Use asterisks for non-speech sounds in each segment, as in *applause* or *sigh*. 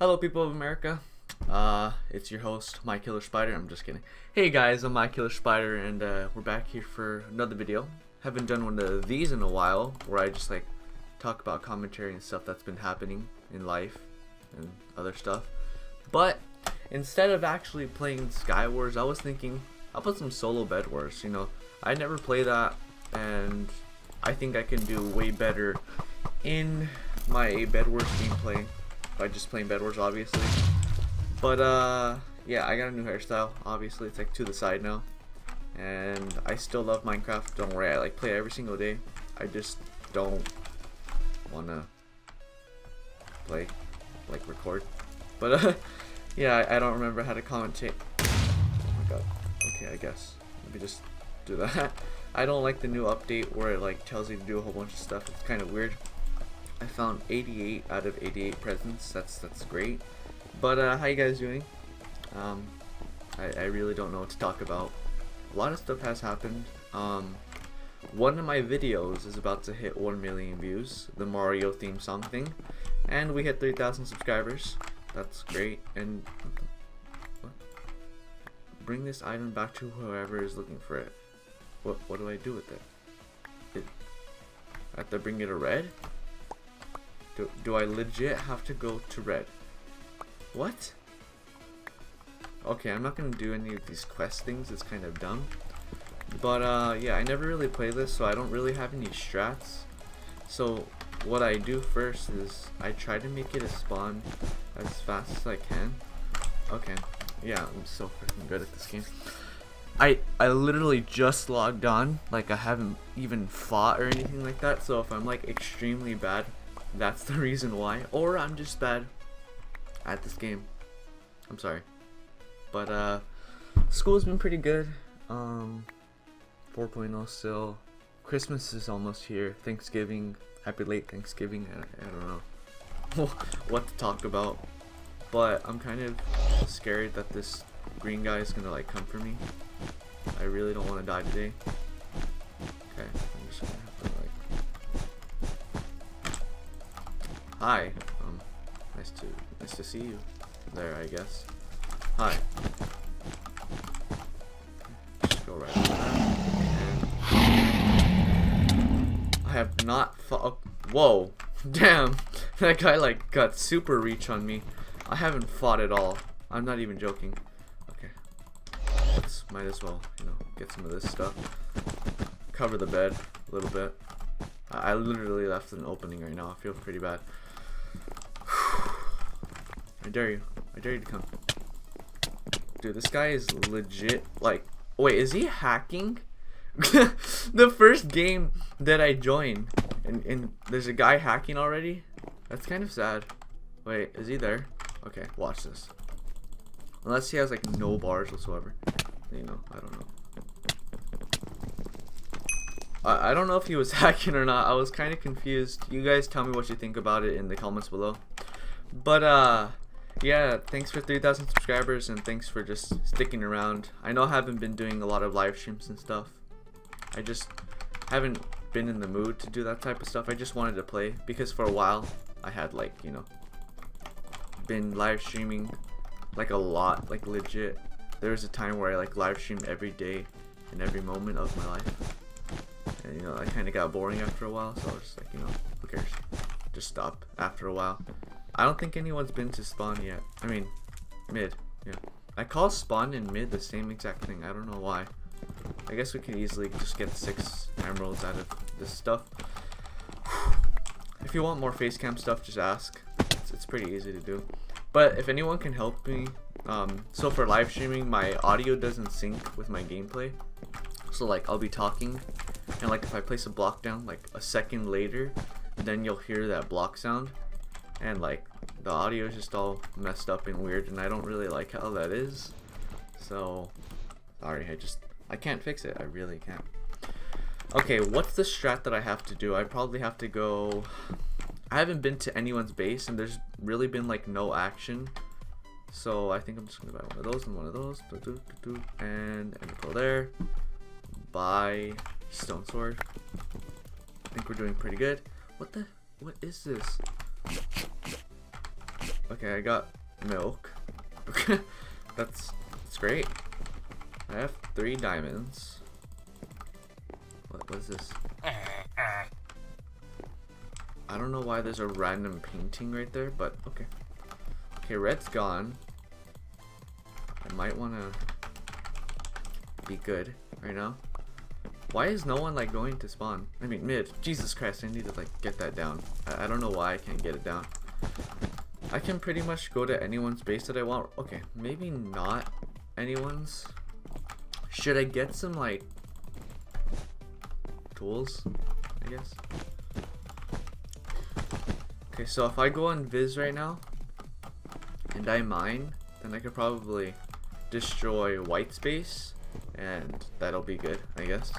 Hello, people of America. Uh, it's your host, My Killer Spider. I'm just kidding. Hey guys, I'm My Killer Spider, and uh, we're back here for another video. Haven't done one of these in a while, where I just like talk about commentary and stuff that's been happening in life and other stuff. But instead of actually playing Sky Wars, I was thinking I'll put some solo Bed Wars. You know, I never play that, and I think I can do way better in my Bed Wars gameplay by just playing Bed Wars, obviously. But uh, yeah, I got a new hairstyle. Obviously, it's like to the side now, and I still love Minecraft. Don't worry, I like play every single day. I just don't wanna play, like record. But uh, *laughs* yeah, I, I don't remember how to commentate. Oh my god. Okay, I guess. Let me just do that. *laughs* I don't like the new update where it like tells you to do a whole bunch of stuff. It's kind of weird. I found 88 out of 88 presents. That's that's great. But uh, how you guys doing? Um, I, I really don't know what to talk about. A lot of stuff has happened. Um, one of my videos is about to hit 1 million views, the Mario theme song thing, and we hit 3,000 subscribers. That's great. And what? bring this item back to whoever is looking for it. What what do I do with it? it I have to bring it to red? Do, do I legit have to go to red? What? Okay, I'm not gonna do any of these quest things, it's kind of dumb. But uh, yeah, I never really play this, so I don't really have any strats. So what I do first is I try to make it a spawn as fast as I can. Okay, yeah, I'm so freaking good at this game. I I literally just logged on, like I haven't even fought or anything like that. So if I'm like extremely bad, that's the reason why. Or I'm just bad at this game. I'm sorry. But uh school's been pretty good. Um 4.0 still. Christmas is almost here. Thanksgiving. Happy late Thanksgiving. I, I don't know *laughs* what to talk about. But I'm kind of scared that this green guy is gonna like come for me. I really don't want to die today. Hi. Um, nice to nice to see you. There, I guess. Hi. Just go right I have not fought. Whoa, *laughs* damn! *laughs* That guy like got super reach on me. I haven't fought at all. I'm not even joking. Okay. Let's might as well, you know, get some of this stuff. Cover the bed a little bit. I literally left an opening right now. I feel pretty bad. I dare you. I dare you to come. Dude, this guy is legit, like, wait, is he hacking? *laughs* the first game that I joined, and, and there's a guy hacking already? That's kind of sad. Wait, is he there? Okay, watch this. Unless he has like no bars whatsoever. You know, I don't know. I, I don't know if he was *laughs* hacking or not. I was kind of confused. You guys tell me what you think about it in the comments below. But uh yeah, thanks for 3,000 subscribers and thanks for just sticking around. I know I haven't been doing a lot of live streams and stuff. I just haven't been in the mood to do that type of stuff. I just wanted to play because for a while I had like, you know, been live streaming like a lot, like legit. There was a time where I like live streamed every day in every moment of my life. And you know, I kind of got boring after a while, so I was just like, you know, who cares? Just stop after a while. I don't think anyone's been to spawn yet. I mean, mid. Yeah. I call spawn and mid the same exact thing. I don't know why. I guess we could easily just get six emeralds out of this stuff. *sighs* If you want more face cam stuff, just ask. It's, it's pretty easy to do. But if anyone can help me, um, so for live streaming, my audio doesn't sync with my gameplay. So like I'll be talking, and like if I place a block down, like a second later, then you'll hear that block sound, and like the audio is just all messed up and weird, and I don't really like how that is. So sorry, I just I can't fix it. I really can't. Okay, what's the strat that I have to do? I probably have to go I haven't been to anyone's base and there's really been like no action. So I think I'm just gonna buy one of those and one of those. And and go there. Buy stone sword. I think we're doing pretty good. What the what is this? Okay, I got milk. *laughs* that's that's great. I have three diamonds. What was this? I don't know why there's a random painting right there, but okay. Okay, red's gone. I might want to be good right now. Why is no one like going to spawn? I mean mid. Jesus Christ, I need to like get that down. I, I don't know why I can't get it down. I can pretty much go to anyone's base that I want. Okay, maybe not anyone's. Should I get some like tools? I guess. Okay, so if I go on Viz right now and I mine, then I could probably destroy white space and that'll be good, I guess.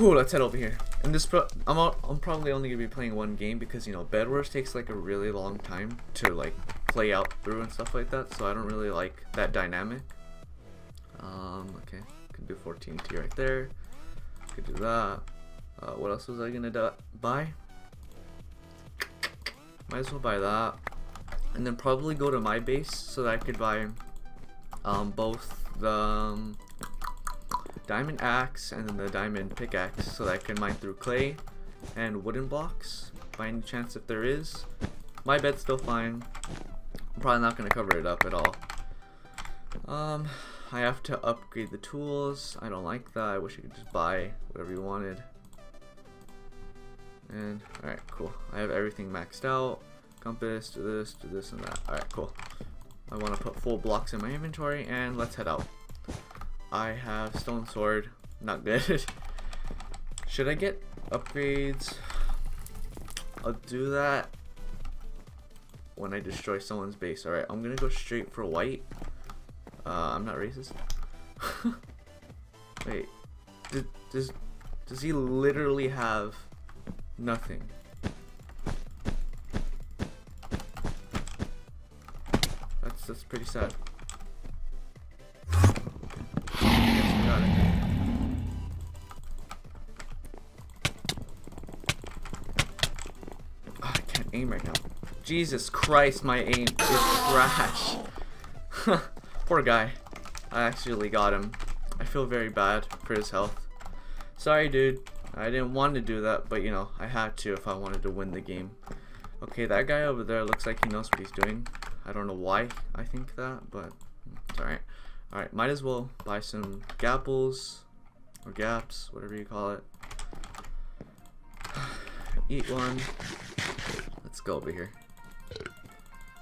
Ooh, let's head over here. And this, pro I'm I'm probably only gonna be playing one game because you know Bed Wars takes like a really long time to like play out through and stuff like that. So I don't really like that dynamic. Um, okay, could do 14T right there. Could do that. Uh, what else was I gonna buy? Might as well buy that. And then probably go to my base so that I could buy um, both the um, diamond axe and then the diamond pickaxe so that I can mine through clay and wooden blocks by any chance if there is. My bed's still fine. I'm probably not going to cover it up at all. Um, I have to upgrade the tools. I don't like that. I wish I could just buy whatever you wanted. And, alright, cool. I have everything maxed out. Compass, do this, do this, and that. Alright, cool. I want to put full blocks in my inventory, and let's head out. I have stone sword. Not good. *laughs* Should I get upgrades? I'll do that when I destroy someone's base. Alright, I'm gonna go straight for white. Uh, I'm not racist. *laughs* Wait, does, does, does he literally have nothing? That's, that's pretty sad. Jesus Christ, my aim is trash. *laughs* Poor guy. I actually got him. I feel very bad for his health. Sorry, dude. I didn't want to do that, but you know, I had to if I wanted to win the game. Okay, that guy over there looks like he knows what he's doing. I don't know why I think that, but it's alright. Alright, might as well buy some gapples, or gaps, whatever you call it. *sighs* Eat one. Let's go over here.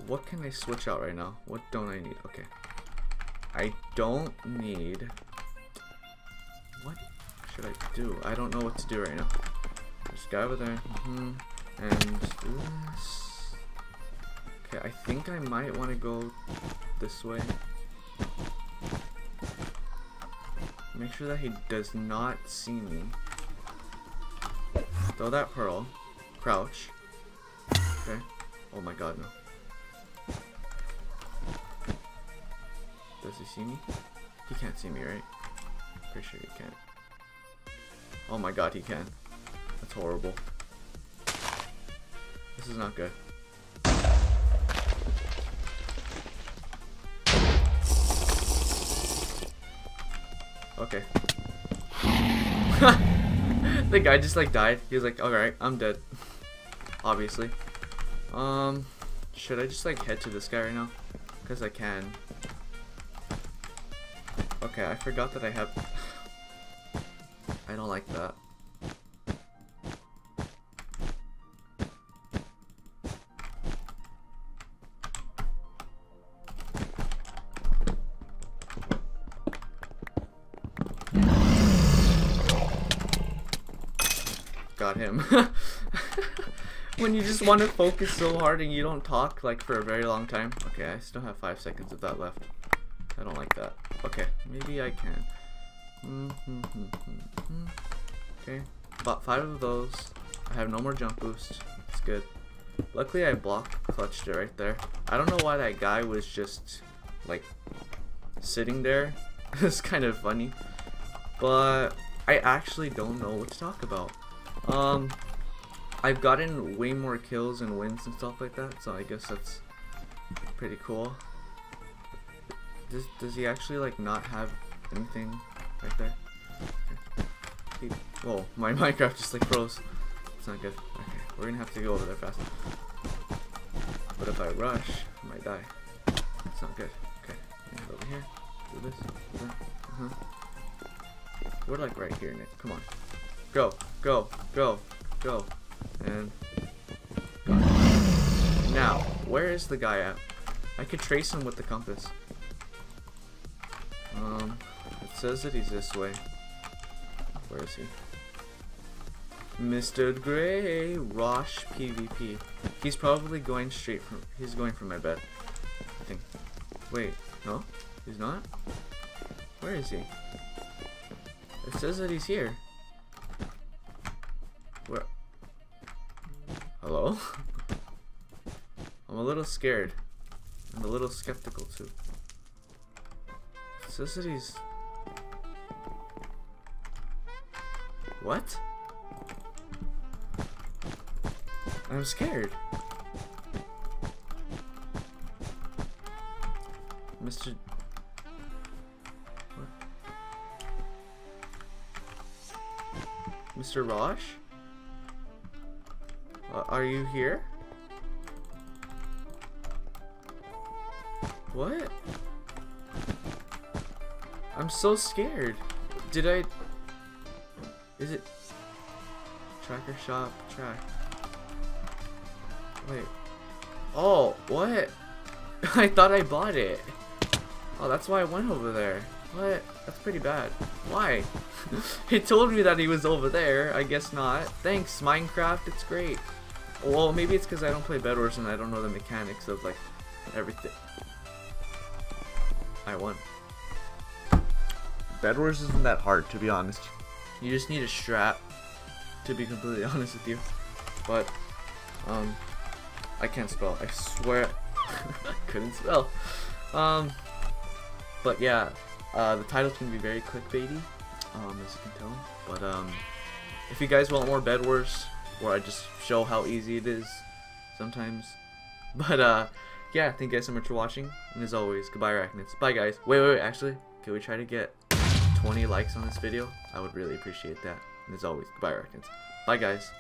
What can I switch out right now? What don't I need? Okay. I don't need... What should I do? I don't know what to do right now. There's a guy over there. Mm -hmm. And this... Okay, I think I might want to go this way. Make sure that he does not see me. Throw that pearl. Crouch. Okay. Oh my god, no. Does he see me? He can't see me, right? Pretty sure he can't. Oh my god, he can. That's horrible. This is not good. Okay. *laughs* the guy just like died. He was like, alright, I'm dead. *laughs* Obviously. Um, should I just like head to this guy right now? Because I can. Okay, I forgot that I have... I don't like that. Got him. *laughs* when you just want to focus so hard and you don't talk like for a very long time. Okay, I still have five seconds of that left. I don't like that. Okay, maybe I can. Mm -hmm, mm -hmm, okay, about five of those. I have no more jump boost. It's good. Luckily, I block clutched it right there. I don't know why that guy was just like sitting there. *laughs* it's kind of funny, but I actually don't know what to talk about. Um, I've gotten way more kills and wins and stuff like that, so I guess that's pretty cool. Does, does he actually like not have anything right there? Okay. He, whoa, my *laughs* Minecraft just like froze. It's not good. Okay, we're gonna have to go over there fast. But if I rush, I might die. It's not good. Okay, over here. Do this. Uh huh. We're like right here, Nick. Come on. Go, go, go, go. And now, where is the guy at? I could trace him with the compass. Says that he's this way. Where is he? Mr. Gray, Rosh PvP. He's probably going straight from. He's going from my bed. I think. Wait, no, he's not. Where is he? It says that he's here. Where? Hello? *laughs* I'm a little scared. I'm a little skeptical too. It says that he's. What? I'm scared. Mr. What? Mr. Rosh? Uh, are you here? What? I'm so scared. Did I... Is it... Tracker shop track? Wait. Oh, what? *laughs* I thought I bought it. Oh, that's why I went over there. What? That's pretty bad. Why? *laughs* he told me that he was over there. I guess not. Thanks, Minecraft. It's great. Well, maybe it's because I don't play Bed Wars and I don't know the mechanics of, like, everything. I won. Bed Wars isn't that hard, to be honest. You just need a strap, to be completely *laughs* honest with you. But, um, I can't spell. I swear, *laughs* I couldn't spell. Um, but yeah, uh, the title's gonna be very clickbaity, um, as you can tell. But um, if you guys want more Bed Wars, where I just show how easy it is, sometimes. *laughs* But uh, yeah, thank you guys so much for watching, and as always, goodbye Arachnids. Bye guys. Wait, wait, wait. Actually, can we try to get 20 likes on this video? I would really appreciate that. And as always, goodbye Arachnids. Bye guys.